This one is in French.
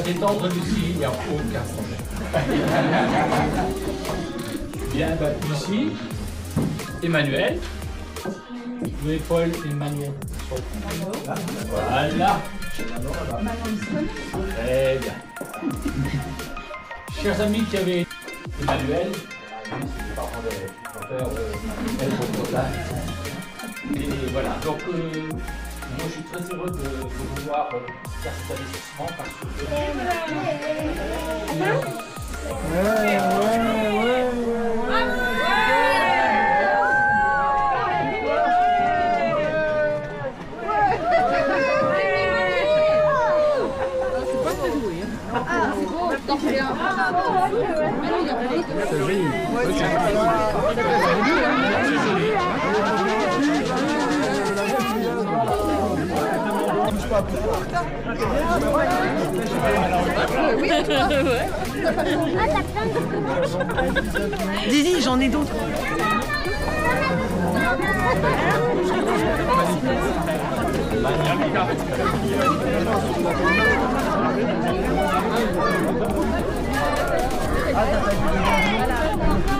détendre Lucie, il n'y a aucun problème. Bien, bah, Lucie, Emmanuel, Louis Paul et sont Voilà. Très bien. Chers amis qui avaient Emmanuel, et voilà, donc euh, moi, je suis très heureux de, de pouvoir faire cet investissement parce que. Ouais, ouais, ouais, C'est. Didi, j'en ai d'autres.